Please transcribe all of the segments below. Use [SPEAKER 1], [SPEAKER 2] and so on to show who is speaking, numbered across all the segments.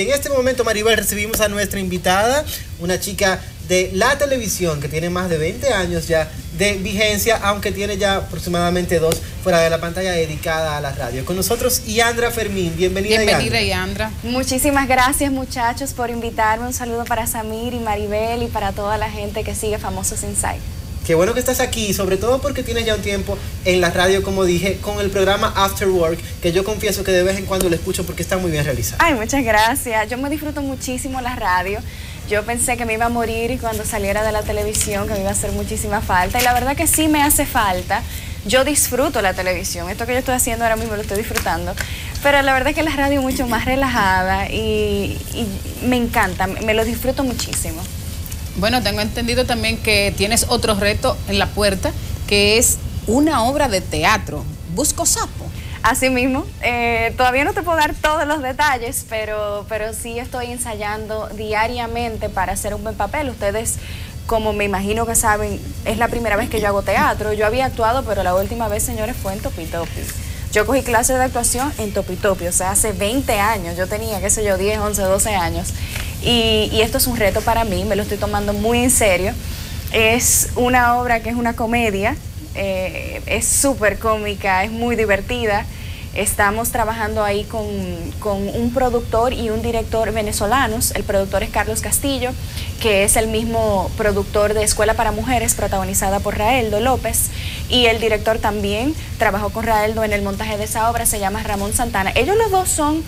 [SPEAKER 1] En este momento, Maribel, recibimos a nuestra invitada, una chica de la televisión que tiene más de 20 años ya de vigencia, aunque tiene ya aproximadamente dos fuera de la pantalla dedicada a la radio. Con nosotros, Yandra Fermín. Bienvenida,
[SPEAKER 2] Bienvenida, Yandra.
[SPEAKER 3] Muchísimas gracias, muchachos, por invitarme. Un saludo para Samir y Maribel y para toda la gente que sigue Famosos Inside.
[SPEAKER 1] Qué bueno que estás aquí, sobre todo porque tienes ya un tiempo en la radio, como dije, con el programa After Work, que yo confieso que de vez en cuando lo escucho porque está muy bien realizado.
[SPEAKER 3] Ay, muchas gracias. Yo me disfruto muchísimo la radio. Yo pensé que me iba a morir cuando saliera de la televisión, que me iba a hacer muchísima falta. Y la verdad que sí me hace falta. Yo disfruto la televisión. Esto que yo estoy haciendo ahora mismo lo estoy disfrutando. Pero la verdad es que la radio es mucho más relajada y, y me encanta. Me lo disfruto muchísimo.
[SPEAKER 2] Bueno, tengo entendido también que tienes otro reto en la puerta, que es una obra de teatro. Busco sapo.
[SPEAKER 3] Así mismo, eh, todavía no te puedo dar todos los detalles, pero, pero sí estoy ensayando diariamente para hacer un buen papel. Ustedes, como me imagino que saben, es la primera vez que yo hago teatro. Yo había actuado, pero la última vez, señores, fue en Topitopi. Yo cogí clases de actuación en Topitopi, o sea, hace 20 años. Yo tenía, qué sé yo, 10, 11, 12 años. Y, esto es un reto para mí, me lo estoy tomando muy en serio. Es una obra que es una comedia, eh, es súper cómica, es muy divertida. Estamos trabajando ahí con, un productor y un director venezolanos. El productor es Carlos Castillo, que es el mismo productor de Escuela para Mujeres, protagonizada por Raeldo López. Y el director también trabajó con Raeldo en el montaje de esa obra, se llama Ramón Santana. Ellos los dos son,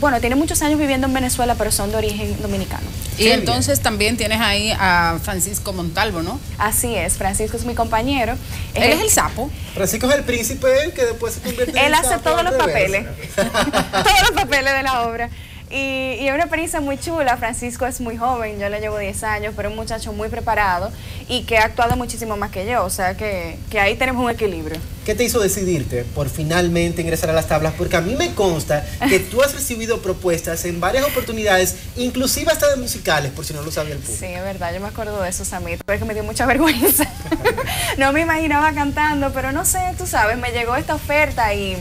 [SPEAKER 3] bueno, tienen muchos años viviendo en Venezuela, pero son de origen dominicano.
[SPEAKER 2] Y entonces también tienes ahí a Francisco Montalvo, ¿no?
[SPEAKER 3] Así es, Francisco es mi compañero.
[SPEAKER 2] Él es el sapo.
[SPEAKER 1] Francisco es el príncipe que después se convierte en
[SPEAKER 3] Él hace todos los papeles. todos los papeles de la obra. Y, y, es una experiencia muy chula. Francisco es muy joven, yo le llevo 10 años, pero es un muchacho muy preparado y que ha actuado muchísimo más que yo. O sea que, que, ahí tenemos un equilibrio.
[SPEAKER 1] ¿Qué te hizo decidirte por finalmente ingresar a las tablas? Porque a mí me consta que tú has recibido propuestas en varias oportunidades, inclusive hasta de musicales, por si no lo sabía el público.
[SPEAKER 3] Sí, es verdad, yo me acuerdo de eso, Samir, porque me dio mucha vergüenza. no me imaginaba cantando, pero no sé, tú sabes, me llegó esta oferta y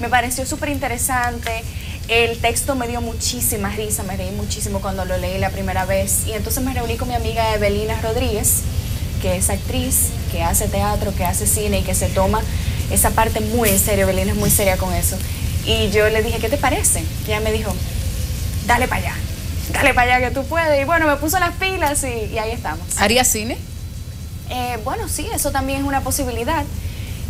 [SPEAKER 3] me pareció súper interesante. El texto me dio muchísima risa, me reí muchísimo cuando lo leí la primera vez. Y entonces me reuní con mi amiga Evelina Rodríguez, que es actriz, que hace teatro, que hace cine y que se toma esa parte muy en serio. Evelina es muy seria con eso. Y yo le dije, ¿qué te parece? Y ella me dijo, dale para allá, dale para allá que tú puedes. Y bueno, me puso las pilas y, ahí estamos.
[SPEAKER 2] ¿Haría cine?
[SPEAKER 3] Eh, bueno, sí, eso también es una posibilidad.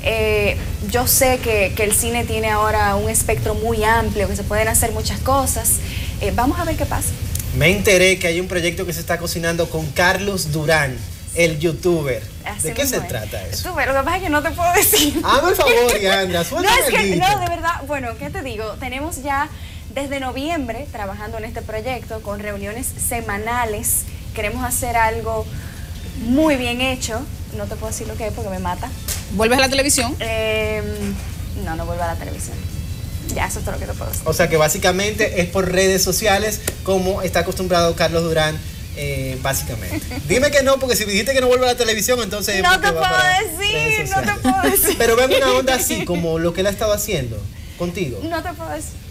[SPEAKER 3] Eh, yo sé que, el cine tiene ahora un espectro muy amplio, que se pueden hacer muchas cosas. Eh, vamos a ver qué pasa.
[SPEAKER 1] Me enteré que hay un proyecto que se está cocinando con Carlos Durán, el youtuber. ¿De qué se trata eso?
[SPEAKER 3] lo que pasa es que no te puedo decir.
[SPEAKER 1] Hazme el favor, Yandra,
[SPEAKER 3] no, es que, no, de verdad, bueno, ¿qué te digo? Tenemos ya desde noviembre trabajando en este proyecto con reuniones semanales. Queremos hacer algo muy bien hecho. No te puedo decir lo que es porque me mata.
[SPEAKER 2] ¿Vuelves a la televisión?
[SPEAKER 3] Em, no, no vuelvo a la televisión. Ya, eso es todo lo que te puedo decir.
[SPEAKER 1] O sea que básicamente es por redes sociales como está acostumbrado Carlos Durán. Eh, básicamente. Dime que no, porque si dijiste que no vuelve a la televisión, entonces.
[SPEAKER 3] No te puedo decir, no te puedo decir.
[SPEAKER 1] Pero ven una onda así, como lo que él ha estado haciendo contigo.
[SPEAKER 3] No te puedo decir.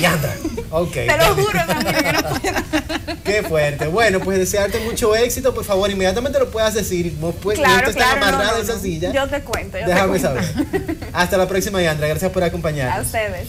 [SPEAKER 1] Y anda. Ok.
[SPEAKER 3] Te lo juro, que no puedo.
[SPEAKER 1] Qué fuerte. Bueno, pues desearte mucho éxito, por favor, inmediatamente lo puedas decir.
[SPEAKER 3] Pues, claro,
[SPEAKER 1] no claro, amarrado esa silla.
[SPEAKER 3] Yo te cuento.
[SPEAKER 1] Déjame saber. Hasta la próxima, Yandra. Gracias por acompañarnos.
[SPEAKER 3] A ustedes.